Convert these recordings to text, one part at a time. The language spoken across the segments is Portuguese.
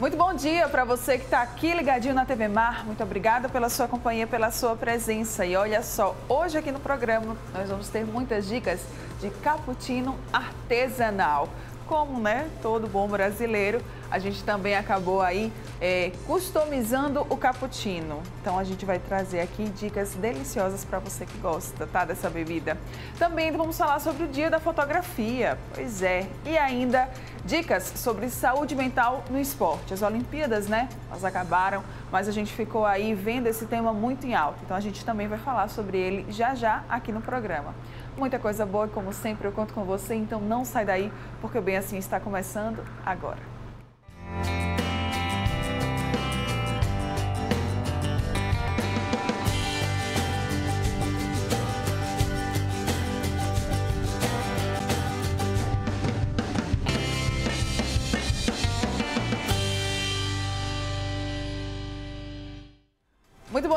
Muito bom dia para você que está aqui ligadinho na TV Mar. Muito obrigada pela sua companhia, pela sua presença. E olha só, hoje aqui no programa nós vamos ter muitas dicas de cappuccino artesanal. Como, né, todo bom brasileiro, a gente também acabou aí é, customizando o cappuccino. Então a gente vai trazer aqui dicas deliciosas para você que gosta, tá, dessa bebida. Também vamos falar sobre o dia da fotografia. Pois é, e ainda dicas sobre saúde mental no esporte. As Olimpíadas, né? Elas acabaram, mas a gente ficou aí vendo esse tema muito em alta. Então a gente também vai falar sobre ele já já aqui no programa. Muita coisa boa, como sempre, eu conto com você, então não sai daí, porque o Bem Assim está começando agora.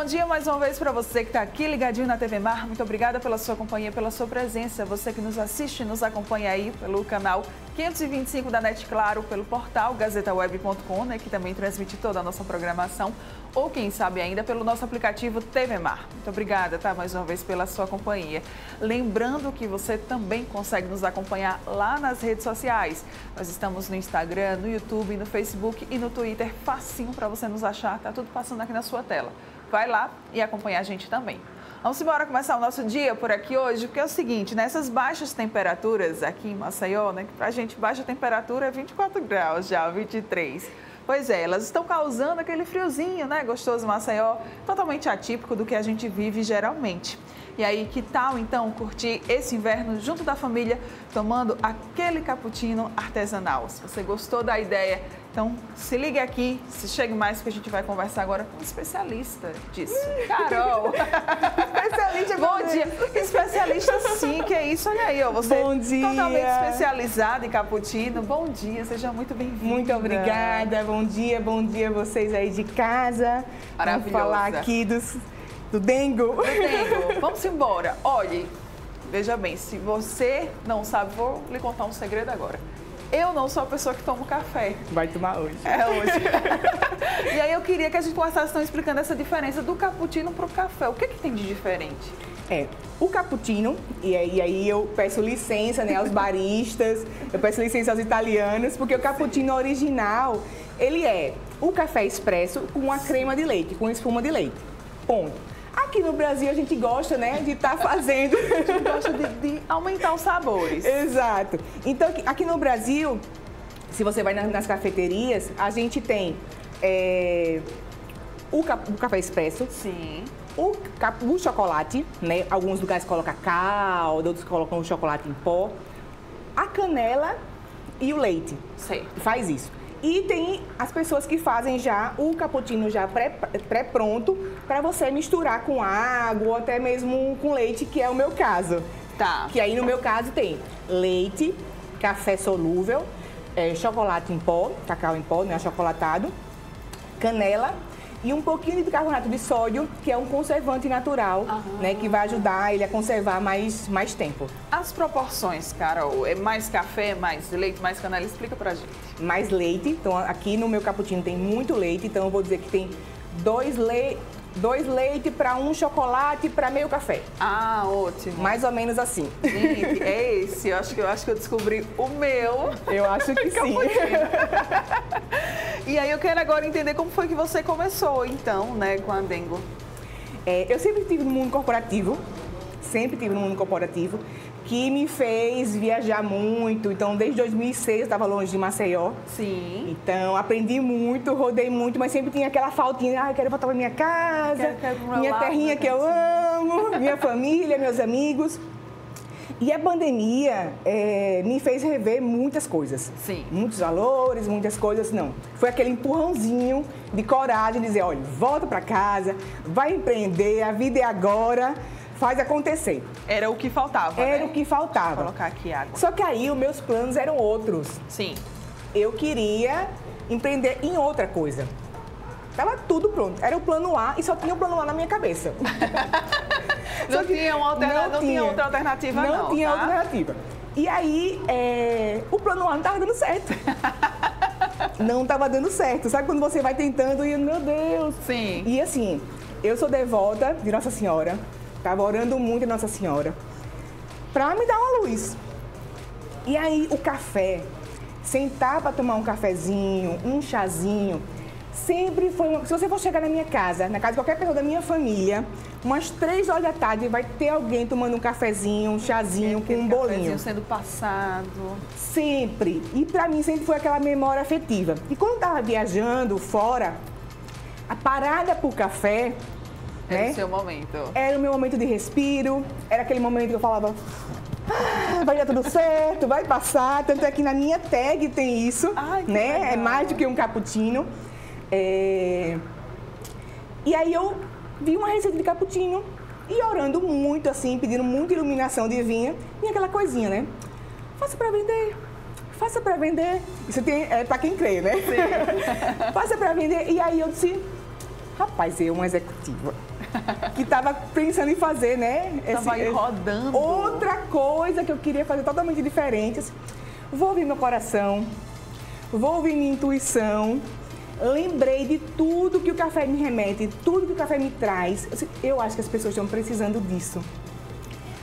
Dia mais uma vez para você que está aqui ligadinho na TV Mar. Muito obrigada pela sua companhia, pela sua presença. Você que nos assiste, nos acompanha aí pelo canal 525 da NET Claro, pelo portal gazetaweb.com, né, que também transmite toda a nossa programação, ou quem sabe ainda pelo nosso aplicativo TV Mar. Muito obrigada, tá? Mais uma vez pela sua companhia. Lembrando que você também consegue nos acompanhar lá nas redes sociais. Nós estamos no Instagram, no YouTube, no Facebook e no Twitter. Facinho para você nos achar, tá tudo passando aqui na sua tela vai lá e acompanhar a gente também. Vamos embora começar o nosso dia por aqui hoje, porque é o seguinte, nessas baixas temperaturas aqui em Maceió, né, que pra gente baixa temperatura é 24 graus já, 23. Pois é, elas estão causando aquele friozinho, né, gostoso Maceió, totalmente atípico do que a gente vive geralmente. E aí, que tal então curtir esse inverno junto da família, tomando aquele cappuccino artesanal? Se você gostou da ideia então, se ligue aqui, se chegue mais, que a gente vai conversar agora com um especialista disso. Carol! especialista, bom dia! Especialista sim, que é isso, olha aí, ó. Você bom dia! totalmente especializada em cappuccino. Bom dia, seja muito bem-vinda. Muito obrigada, bom dia, bom dia vocês aí de casa. Vamos falar aqui dos, do dengo. Do dengo. Vamos embora. Olhe, veja bem, se você não sabe, vou lhe contar um segredo agora. Eu não sou a pessoa que toma café. Vai tomar hoje. É hoje. e aí eu queria que a gente começasse então, explicando essa diferença do cappuccino para o café. O que, que tem de diferente? É, o cappuccino, e aí eu peço licença né, aos baristas, eu peço licença aos italianos, porque o cappuccino original, ele é o café expresso com a crema de leite, com espuma de leite. Ponto. Aqui no Brasil a gente gosta, né, de estar tá fazendo. a gente gosta de, de, aumentar os sabores. Exato. Então aqui no Brasil, se você vai nas, nas cafeterias, a gente tem é, o, o, café expresso. Sim. O, o chocolate, né? Alguns lugares colocam calda, outros colocam o chocolate em pó. A canela e o leite. Certo. Faz isso. E tem as pessoas que fazem já o cappuccino já pré-pronto pré para você misturar com água ou até mesmo com leite, que é o meu caso. Tá. Que aí no meu caso tem leite, café solúvel, é, chocolate em pó, cacau em pó, né, chocolatado, canela e um pouquinho de bicarbonato de sódio, que é um conservante natural, uhum. né, que vai ajudar ele a conservar mais, mais tempo. As proporções, Carol, é mais café, mais leite, mais canela? Explica pra gente. Mais leite, então aqui no meu cappuccino tem muito leite, então eu vou dizer que tem dois leites dois leite para um chocolate para meio café. Ah, ótimo. Mais ou menos assim. Gente, é esse. Eu acho que eu acho que eu descobri o meu. Eu acho que sim. e aí eu quero agora entender como foi que você começou, então, né, com a Dengo. É, eu sempre tive no mundo corporativo, sempre tive no mundo corporativo que me fez viajar muito. Então, desde 2006 eu estava longe de Maceió. Sim. Então, aprendi muito, rodei muito, mas sempre tinha aquela faltinha. Ah, eu quero voltar para minha casa, quero, quero minha terrinha que eu amo, minha família, meus amigos. E a pandemia é, me fez rever muitas coisas. Sim. Muitos valores, muitas coisas, não. Foi aquele empurrãozinho de coragem, de dizer, olha, volta para casa, vai empreender, a vida é agora faz acontecer. Era o que faltava. Era né? o que faltava. Vou colocar aqui água. Só que aí os meus planos eram outros. Sim. Eu queria empreender em outra coisa. Tava tudo pronto. Era o plano A e só tinha o plano A na minha cabeça. não, tinha, uma alterna... não, não tinha, outra alternativa, não. Não tinha tá? alternativa. E aí, é... o plano A não estava dando certo. não estava dando certo. Sabe quando você vai tentando e, meu Deus. Sim. E assim, eu sou devota de Nossa Senhora. Estava orando muito em Nossa Senhora. Para me dar uma luz. E aí, o café. Sentar para tomar um cafezinho, um chazinho sempre foi uma... Se você for chegar na minha casa, na casa de qualquer pessoa da minha família, umas três horas da tarde vai ter alguém tomando um cafezinho, um chazinho, com um bolinho. sendo passado. Sempre. E para mim sempre foi aquela memória afetiva. E quando eu tava viajando fora, a parada por café... Era né, o seu momento. Era o meu momento de respiro, era aquele momento que eu falava... Ah, vai dar tudo certo, vai passar. Tanto é que na minha tag tem isso, Ai, né? Legal. É mais do que um cappuccino. É... E aí eu vi uma receita de cappuccino e orando muito assim, pedindo muita iluminação divina e aquela coisinha, né? Faça para vender, faça para vender. Isso tem, é para quem crê, né? faça para vender. E aí eu disse, rapaz, eu, uma executiva, que estava pensando em fazer, né? Tava aí esse- rodando. Outra coisa que eu queria fazer totalmente diferente. Vou ouvir meu coração, vou ouvir minha intuição. Lembrei de tudo que o café me remete, tudo que o café me traz. Eu acho que as pessoas estão precisando disso.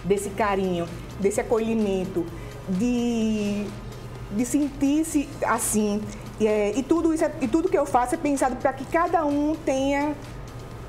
Desse carinho, desse acolhimento, de, de sentir-se assim. E, é, e tudo isso é- e tudo que eu faço é pensado para que cada um tenha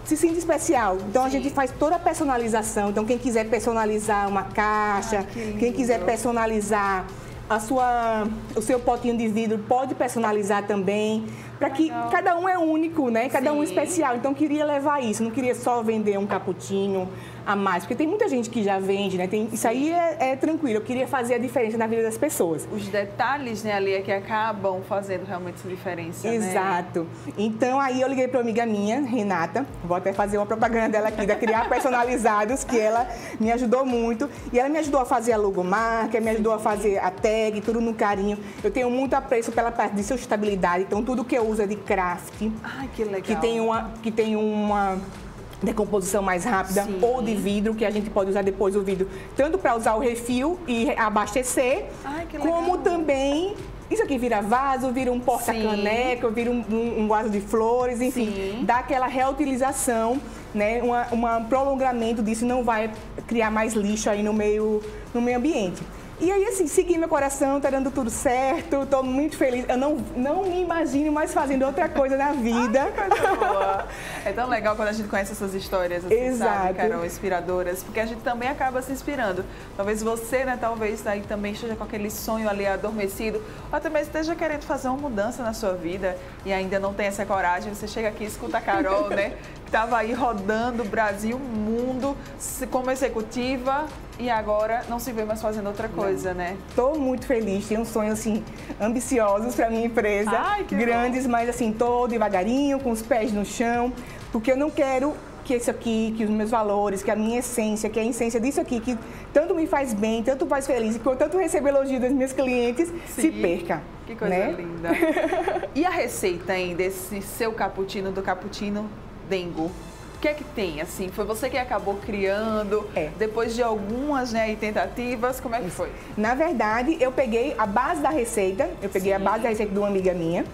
se sinta especial. Então a Sim. gente faz toda a personalização. Então quem quiser personalizar uma caixa, Ah, que quem quiser personalizar a sua, o seu potinho de vidro pode personalizar também, para que Legal. cada um é único, né? Cada um Sim. especial. Então queria levar isso, não queria só vender um cappuccino a mais, porque tem muita gente que já vende, né? Tem, isso aí é, é tranquilo. Eu queria fazer a diferença na vida das pessoas. Os detalhes, né, ali é que acabam fazendo realmente essa diferença, né? Exato. Então aí eu liguei para uma amiga minha, Renata, vou até fazer uma propaganda dela aqui, da Criar Personalizados, que ela me ajudou muito. E ela me ajudou a fazer a logomarca, me ajudou a fazer a tag, tudo no carinho. Eu tenho muito apreço pela parte de sustentabilidade, então tudo que eu uso é de craft, Ai, que legal. que tem uma, que tem uma decomposição mais rápida, Sim. ou de vidro, que a gente pode usar depois o vidro, tanto para usar o refil e abastecer, Ai, como também isso aqui vira vaso, vira um porta-caneca, vira um, um, um vaso de flores, enfim, Sim. dá aquela reutilização, né? Uma- um prolongamento disso não vai criar mais lixo aí no meio, no meio ambiente. E aí, assim, segui meu coração, tá dando tudo certo, tô muito feliz. Eu não, não me imagino mais fazendo outra coisa na vida. Coisa boa. É tão legal quando a gente conhece essas histórias, assim, Exato. sabe, Carol, inspiradoras, porque a gente também acaba se inspirando. Talvez você, né, talvez aí também esteja com aquele sonho ali adormecido, ou mesmo esteja querendo fazer uma mudança na sua vida e ainda não tem essa coragem. Você chega aqui e escuta a Carol, né, estava aí rodando o Brasil, o mundo, se- como executiva e agora não se vê mais fazendo outra coisa, né? Tô muito feliz, tenho sonhos assim ambiciosos para minha empresa, Ai, que grandes, mas assim tô devagarinho, com os pés no chão, porque eu não quero que isso aqui, que os meus valores, que a minha essência, que a essência disso aqui, que tanto me faz bem, tanto faz feliz, e que eu tanto recebo elogio das minhas clientes, se Sim. perca. Que coisa né? linda. E a receita, hein, desse seu cappuccino, do cappuccino dengo? O que é que tem, assim? Foi você que acabou criando, É. depois de algumas né, tentativas, como é que foi? Na verdade, eu peguei a base da receita, eu peguei a Sim. base da receita de uma amiga minha,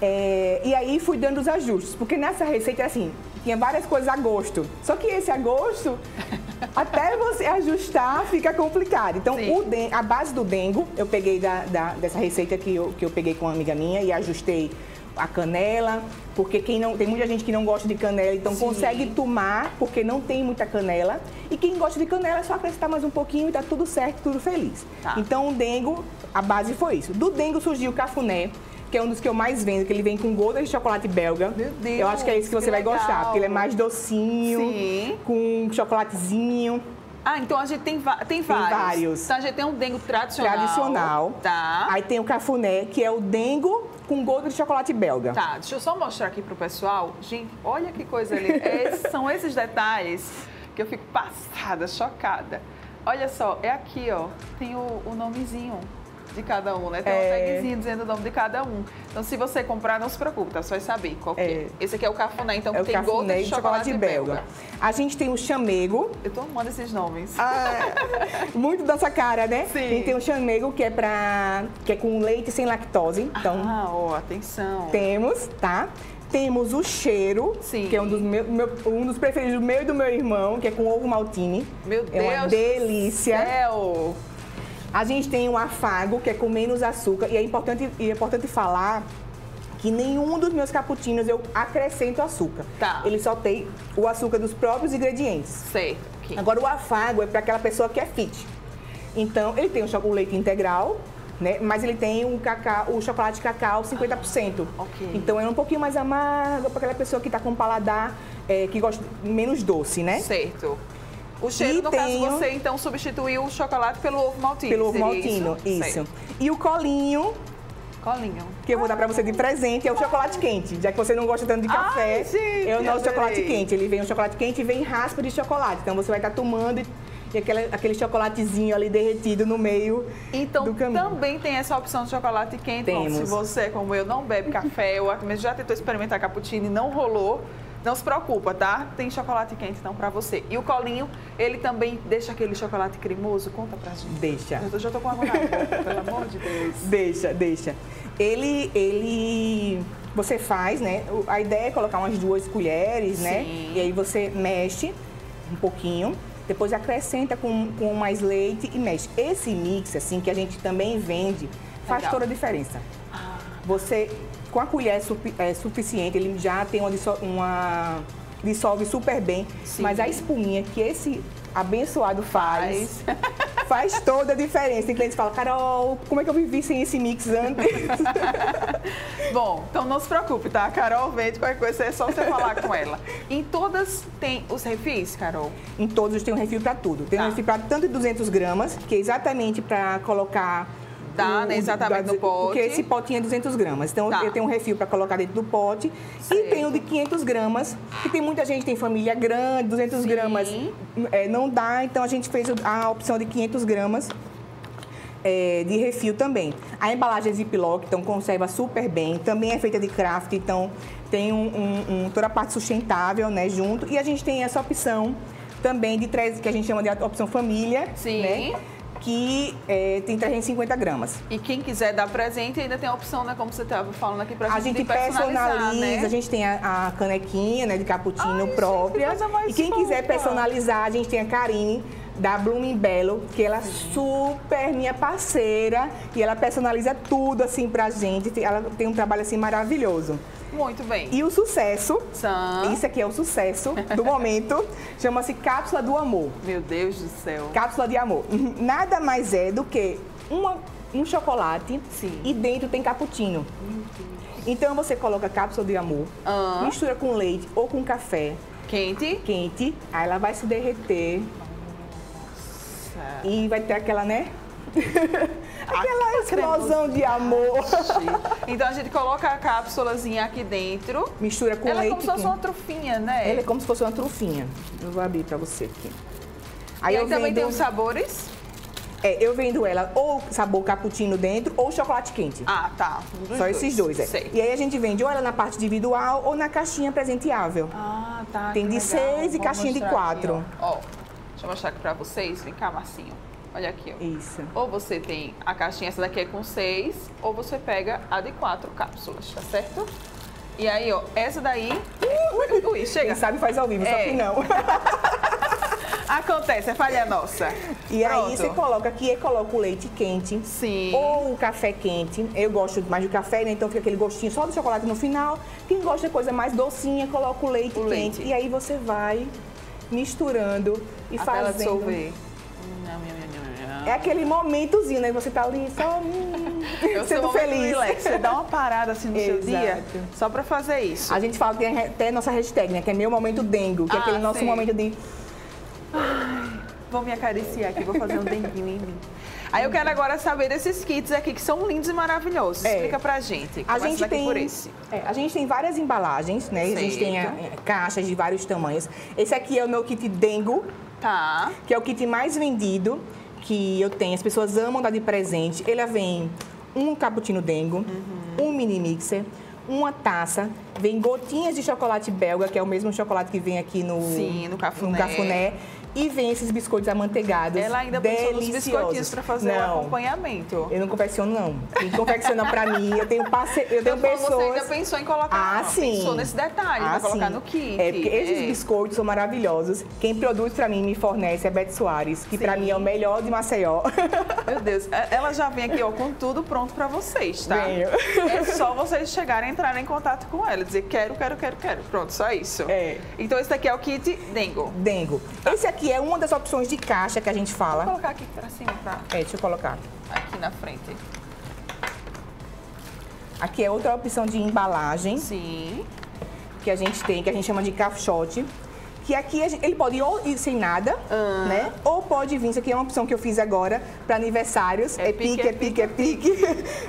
é, e aí fui dando os ajustes, porque nessa receita, assim, tinha várias coisas a gosto. Só que esse a gosto, até você ajustar, fica complicado. Então, den- a base do dengo, eu peguei da, da- dessa receita que eu, que eu peguei com uma amiga minha e ajustei a canela, porque quem não tem muita gente que não gosta de canela, então Sim. consegue tomar, porque não tem muita canela. E quem gosta de canela é só acrescentar mais um pouquinho e tá tudo certo, tudo feliz. Tá. Então o dengo, a base foi isso. Do dengo surgiu o cafuné, que é um dos que eu mais vendo, que ele vem com gotas de chocolate belga. Meu Deus, Eu acho que é esse que você vai gostar, porque ele é mais docinho, Sim. com chocolatezinho. Ah, então a gente tem, tem vários. vários. Então a gente tem um dengo tradicional. Tradicional. Tá. Aí tem o cafuné, que é o dengo com gota de chocolate belga. Tá, deixa eu só mostrar aqui pro pessoal. Gente, olha que coisa ali. São esses detalhes que eu fico passada, chocada. Olha só, é aqui, ó. Tem o, o nomezinho. De cada um, né? Tem É. uma tagzinha dizendo o nome de cada um. Então, se você comprar, não se preocupe, tá? Você vai saber qual que é. É. Esse aqui é o cafuné, então, É que tem gota cafuné de de chocolate, chocolate belga. belga. A gente tem o chamego, Eu tô amando esses nomes. Ah, muito dessa cara, né? Sim. A gente tem o chamego que é para que é com leite sem lactose. Então, ah, ó, atenção. temos, tá? Temos o cheiro, Sim. que é um dos, meu, meu- um dos preferidos do meu e do meu irmão, que é com ovo maltine. Meu É uma Deus delícia. do céu. A gente tem o afago, que é com menos açúcar. E é importante, e é importante falar que nenhum dos meus cappuccinos eu acrescento açúcar. Tá. Ele só tem o açúcar dos próprios ingredientes. Certo. ok. Agora, o afago é para aquela pessoa que é fit. Então, ele tem o chocolate integral, né? Mas ele tem o, cacau, o chocolate cacau 50%. ok. Então, é um pouquinho mais amargo para aquela pessoa que está com paladar, é, que gosta menos doce, né? Certo. O cheiro, E no tenho- caso, você então substituiu o chocolate pelo ovo maltine. Pelo ovo maltino, isso. Certo. E o colinho, Colinho. que eu vou dar para você de presente, é o chocolate quente. Já que você não gosta tanto de café, Ai, gente, é o nosso adorei. chocolate quente. Ele vem um chocolate quente e vem raspa de chocolate. Então, você vai estar tomando e, e aquele, aquele chocolatezinho ali derretido no meio Então, do caminho. também tem essa opção de chocolate quente. Bom, Temos. se você, como eu, não bebe café mesmo já tentou experimentar cappuccino e não rolou, não se preocupa, tá? Tem chocolate quente então pra você. E o colinho, ele também deixa aquele chocolate cremoso? Conta pra gente. Deixa. Eu já tô com água na boca, pelo amor de Deus. Deixa, deixa. Ele, ele, você faz, né? A ideia é colocar umas duas colheres, né? Sim. E aí você mexe um pouquinho, depois acrescenta com, com mais leite e mexe. Esse mix, assim, que a gente também vende, faz Legal. toda a diferença. Ah, Você, com a colher é, é suficiente, ele já tem uma, disso- uma dissolve super bem, Sim. mas a espuminha que esse abençoado faz, faz toda a diferença. Tem clientes que falam, Carol, como é que eu vivi sem esse mix antes? Bom, então não se preocupe, tá? A Carol vende qualquer coisa, é só você falar com ela. Em todas tem os refis, Carol? em todos tem um refil para tudo. Tem Tá. um refil para tanto de 200 gramas, que é exatamente para colocar... Dá, né, exatamente no pote. Porque esse potinho é 200 gramas. Então, Tá. eu tenho um refil para colocar dentro do pote. Certo. E tem o de 500 gramas, que tem muita gente tem família grande, 200 Sim. gramas é, não dá. Então, a gente fez a opção de 500 gramas. é, de refil também. A embalagem é Ziploc, então conserva super bem. Também é feita de craft, então tem um, um- um- toda a parte sustentável, né, junto. E a gente tem essa opção também de três, que a gente chama de opção família, Sim. né? Que é, tem 350 gramas. E quem quiser dar presente ainda tem a opção, né? Como você estava falando aqui pra A gente, gente de personalizar, personaliza, né? a gente tem a, a canequinha, né, de cappuccino Ai, gente, própria. que coisa mais e quem quiser personalizar, a gente tem a Karine da Blooming Bello, que ela é super minha parceira e ela personaliza tudo assim pra gente. Ela tem um trabalho assim maravilhoso. Muito bem. E o sucesso, São... isso aqui é o sucesso do momento, chama-se Cápsula do Amor. Meu Deus do céu. Cápsula de amor. Nada mais é do que uma- um chocolate Sim. e dentro tem cappuccino. Então você coloca a cápsula de amor, mistura com leite ou com café Quente. quente, aí ela vai se derreter e vai ter aquela, né? aquela explosão de amor. Então a gente coloca a cápsulazinha aqui dentro. mistura com Ela é leite como se fosse uma trufinha, né? Ela é como se fosse uma trufinha. Eu vou abrir pra você aqui. E aí eu também vendo, tem os sabores. é, eu vendo ela ou sabor cappuccino dentro ou chocolate quente. Ah, tá. Dos Só esses dois, é. Sei. E aí a gente vende ou ela na parte individual ou na caixinha presenteável. Ah, tá. Tem de legal. seis e Vou caixinha de quatro. aqui, ó. Ó, deixa eu mostrar aqui pra vocês. Vem cá, Marcinho. Olha aqui, ó. Isso. Ou você tem a caixinha, essa daqui é com seis, ou você pega a de quatro cápsulas, tá certo? E aí, ó, essa daí. Ui, ui, ui, Quem chega. sabe faz ao vivo, só É. que não. Acontece, é falha nossa. E aí Pronto. você coloca aqui, eu coloco o leite quente. Sim. Ou o café quente. Eu gosto mais do café, né? Então fica aquele gostinho só do chocolate no final. Quem gosta de coisa mais docinha, coloca o leite O quente. leite. E aí você vai misturando e Até ela fazendo. dissolver. É aquele momentozinho, né? Você tá ali só hum, É sendo feliz. relax. Você dá uma parada assim no seu dia só pra fazer isso. A gente fala, tem até nossa hashtag, né? Que é meu momento dengo, que é Ah, aquele nosso sim. momento de. Vou me acariciar aqui, vou fazer um denguinho em mim. Aí eu quero agora saber desses kits aqui que são lindos e maravilhosos. É. Explica pra gente. A gente, tem, por esse. é, a gente tem várias embalagens, né? A gente tem Certo. é, caixas de vários tamanhos. Esse aqui é o meu kit Dengo, Tá. que é o kit mais vendido, que eu tenho, as pessoas amam dar de presente. Ele vem um cappuccino dengo, uhum. um mini mixer, uma taça, vem gotinhas de chocolate belga, que é o mesmo chocolate que vem aqui no, Sim, no cafuné. No cafuné e vem esses biscoitos amanteigados. Ela ainda deliciosos. pensou nos biscoitinhos para fazer não, o acompanhamento. Eu não confecciono, não. Quem confecciona para mim, eu tenho, parce... eu tenho então, pessoas... Você ainda pensou em colocar, ah, não, sim. pensou nesse detalhe, ah, colocar no kit. É, porque esses é. biscoitos são maravilhosos. Quem produz para mim, me fornece, é Beth Soares, que para mim é o melhor de Maceió. Meu Deus, é, ela já vem aqui ó, com tudo pronto para vocês, tá? Venho. É só vocês chegarem, entrarem em contato com ela, dizer quero, quero, quero, quero. Pronto, só isso. É. Então esse daqui é o kit Dengo. Dengo. Tá. Esse aqui é uma das opções de caixa que a gente fala. Vou colocar aqui pra cima? É, deixa eu colocar. Aqui na frente. Aqui é outra opção de embalagem. Sim. Que a gente tem, que a gente chama de caixote. Que aqui ele pode ou ir sem nada, ah. né? Ou pode vir, isso aqui é uma opção que eu fiz agora para aniversários. É, é pique, é pique, é pique.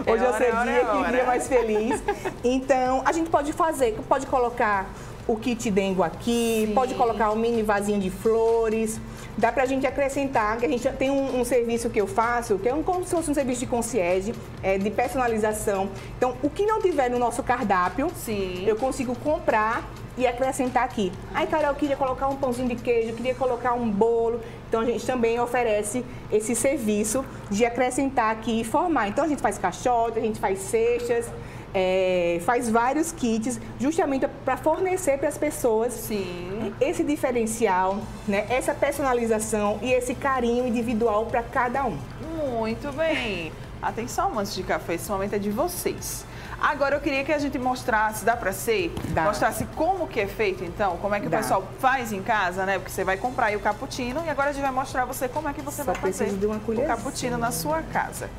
É Hoje é o seu dia, que dia mais feliz. Então, a gente pode fazer, pode colocar o kit dengo aqui, Sim. pode colocar um mini vasinho de flores. Dá pra gente acrescentar, que a gente tem um, um serviço que eu faço, que é um, como se fosse um serviço de concierge, é, de personalização. Então, o que não tiver no nosso cardápio, Sim. eu consigo comprar e acrescentar aqui. Ai, Carol, eu queria colocar um pãozinho de queijo, queria colocar um bolo. Então, a gente também oferece esse serviço de acrescentar aqui e formar. Então, a gente faz caixote, a gente faz cestas, é, faz vários kits justamente para fornecer para as pessoas Sim. esse diferencial, né, essa personalização e esse carinho individual para cada um. Muito bem. Atenção, amantes de café, esse momento é de vocês. Agora eu queria que a gente mostrasse, dá para ser? Dá. Mostrasse como que é feito então, como é que dá. o pessoal faz em casa, né? Porque você vai comprar aí o cappuccino e agora a gente vai mostrar você como é que você Só vai fazer o cappuccino na sua casa.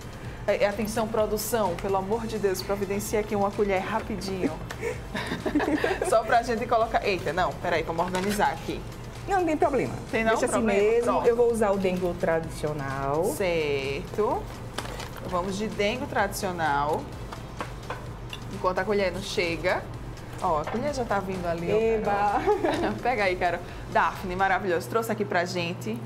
É, é, atenção, produção, pelo amor de Deus, providencia aqui uma colher rapidinho. Só pra gente colocar. Eita, não, peraí, vamos organizar aqui. Não, não tem problema. Tem não? Deixa assim problema. assim mesmo. Pronto. Eu vou usar o dengo tradicional. Certo. Vamos de dengo tradicional. Enquanto a colher não chega. Ó, a colher já tá vindo ali. Eba! Ó, Pega aí, Carol. Daphne, maravilhoso. Trouxe aqui pra gente.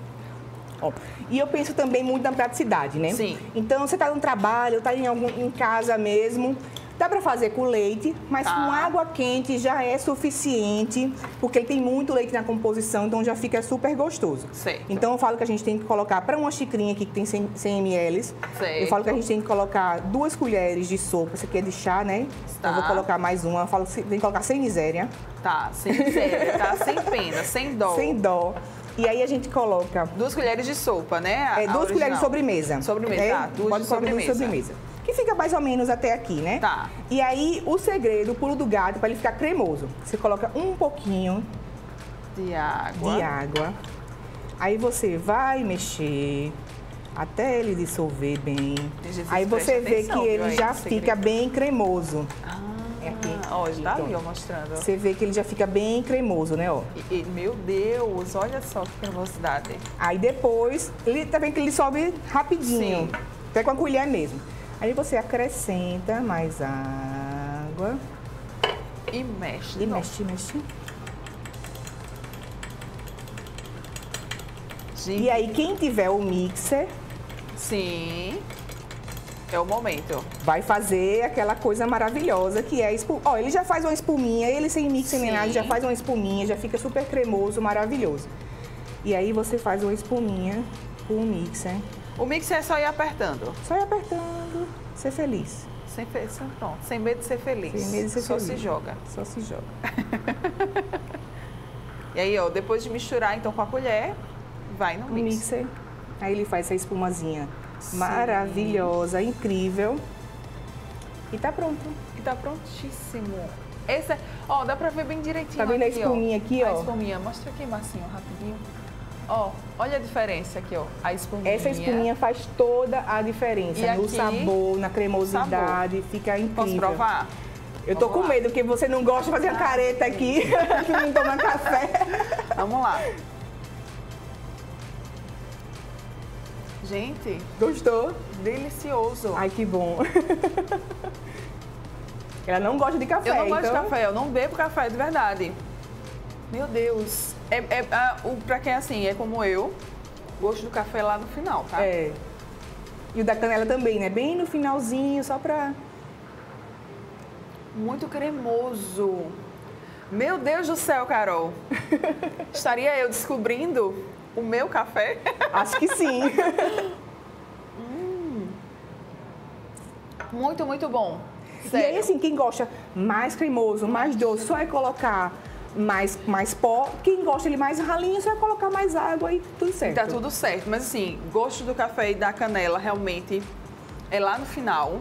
Ó, e eu penso também muito na praticidade, né? Sim. Então, você está no trabalho, está em, algum, em casa mesmo, Dá para fazer com leite, mas com ah. água quente já é suficiente, porque tem muito leite na composição, então já fica super gostoso. Certo. Então eu falo que a gente tem que colocar para uma xicrinha aqui que tem 100, 100 ml. Certo. Eu falo que a gente tem que colocar duas colheres de sopa, isso aqui é de chá, né? Tá. Eu vou colocar mais uma. Eu falo que tem que colocar sem miséria. Tá, sem miséria, tá? sem pena, sem dó. Sem dó. E aí a gente coloca... Duas colheres de sopa, né? A, é, duas colheres de sobremesa. Sobremesa, é, tá. Duas Pode de sobremesa. sobremesa. Que fica mais ou menos até aqui, né? Tá. E aí, o segredo, o pulo do gato, para ele ficar cremoso. Você coloca um pouquinho... De água. De água. Aí você vai mexer até ele dissolver bem. Aí você vê que ele já fica bem cremoso. Ah. É aqui. Ó, está ali, ó, mostrando. Você vê que ele já fica bem cremoso, né, ó. E, e, meu Deus, olha só que cremosidade. Aí depois, ele tá vendo que ele sobe rapidinho. Sim. Até com a colher mesmo. Aí você acrescenta mais água. E mexe. E mexe, mexe. Gente. E aí, quem tiver o mixer... Sim. É o momento. Vai fazer aquela coisa maravilhosa que é espuma. Ó, ele já faz uma espuminha, ele sem mix nem nada, já faz uma espuminha, já fica super cremoso, maravilhoso. E aí você faz uma espuminha com o mixer. O mixer é só ir apertando? Só ir apertando, ser feliz. Sem, fe... pronto, sem medo de ser feliz. Sem medo de ser só feliz. Só se joga. Só se joga. e aí, ó, depois de misturar então com a colher, vai no mixer. mixer. Aí ele faz essa espumazinha Sim. maravilhosa, incrível. E tá pronto. E tá prontíssimo. Esse, é, ó, dá pra ver bem direitinho Tá vendo aqui, a espuminha ó. aqui, ó? A espuminha. Mostra aqui, Marcinho, rapidinho. Ó, olha a diferença aqui, ó. A espuminha. Essa espuminha faz toda a diferença. No sabor, na cremosidade. Sabor. Fica incrível. Posso provar? Eu tô Vamos com lá. medo, porque você não gosta de fazer a careta aqui, que não toma café. Vamos lá. Gente. Gostou? Delicioso. Ai, que bom. Ela não gosta de café, Eu não gosto então... de café, eu não bebo café de verdade. Meu Deus. É, é, o, pra quem é assim, é como eu, Gosto do café lá no final, tá? É. E o da canela também, né? Bem no finalzinho, só pra. Muito cremoso. Meu Deus do céu, Carol. Estaria eu descobrindo o meu café? Acho que sim. Muito, muito bom. E aí, assim, quem gosta mais cremoso, mais doce, só é colocar mais, mais pó. Quem gosta ele mais ralinho, só é colocar mais água e tudo certo. Tá tudo certo. Mas assim, gosto do café e da canela realmente é lá no final.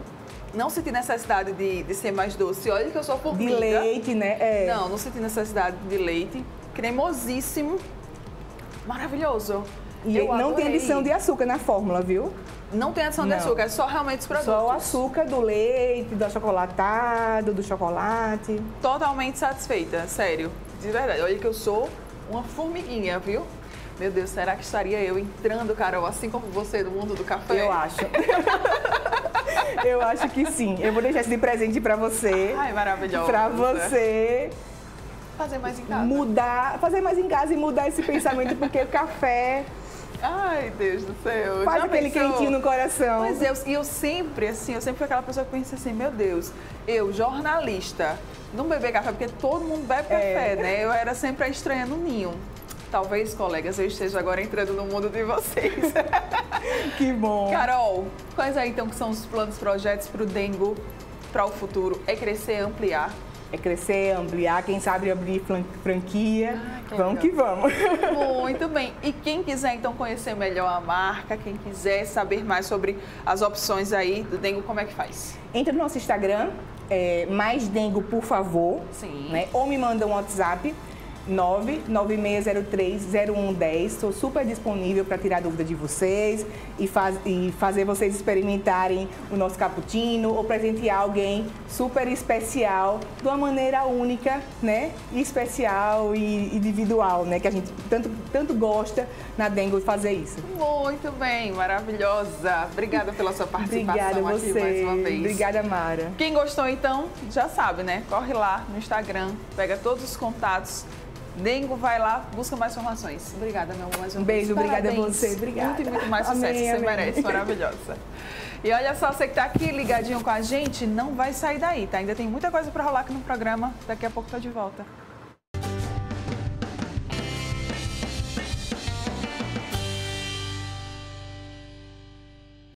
Não senti necessidade de, de ser mais doce. Olha que eu sou formiga. De leite, né? É. Não, não senti necessidade de leite. Cremosíssimo. Maravilhoso. E Eu não tem adorei. adição de açúcar na fórmula, viu? Não tem adição de Não. açúcar, é só realmente os produtos. Só o açúcar do leite, do achocolatado, do chocolate. Totalmente satisfeita, sério. De verdade. Olha que eu sou uma formiguinha, viu? Meu Deus, será que estaria eu entrando, Carol, assim como você, no mundo do café? Eu acho. Eu acho que sim. Eu vou deixar esse de presente pra você. Ai, maravilhosa. Pra você Fazer mais em casa. mudar, fazer mais em casa e mudar esse pensamento, porque o café Ai, Deus do céu. faz aquele pensou? quentinho no coração. Mas eu, e eu sempre, assim, eu sempre fui aquela pessoa que pensa assim, meu Deus, eu, jornalista, não beber café, porque todo mundo bebe café, né? Eu era sempre a estranha no ninho. Talvez, colegas, eu esteja agora entrando no mundo de vocês. Que bom. Carol, quais aí então que são os planos, projetos para o Dengo para o futuro? É crescer, ampliar? É crescer, ampliar, quem sabe abrir fran- franquia. Ah, que vamos que vamos. Muito bem. E quem quiser então conhecer melhor a marca, quem quiser saber mais sobre as opções aí do Dengo, como é que faz? Entra no nosso Instagram, é, mais dengo, por favor. Sim. Né? Ou me manda um WhatsApp. 996030110. Estou super disponível para tirar dúvida de vocês e, faz- e fazer vocês experimentarem o nosso cappuccino ou presentear alguém super especial de uma maneira única, né? Especial e individual, né? Que a gente tanto, tanto gosta na Dengo fazer isso. Muito bem, maravilhosa. Obrigada pela sua participação Obrigada a aqui você. mais uma vez. Obrigada, Mara. Quem gostou então, já sabe, né? Corre lá no Instagram, pega todos os contatos. Dengo vai lá, busca mais informações. Obrigada, meu amor, mais Um beijo, obrigada a você, obrigada. Muito e muito mais sucesso, Amém, você amém. merece, maravilhosa. E olha só, você que tá aqui ligadinho com a gente, não vai sair daí, tá? Ainda tem muita coisa para rolar aqui no programa. Daqui a pouco tô de volta.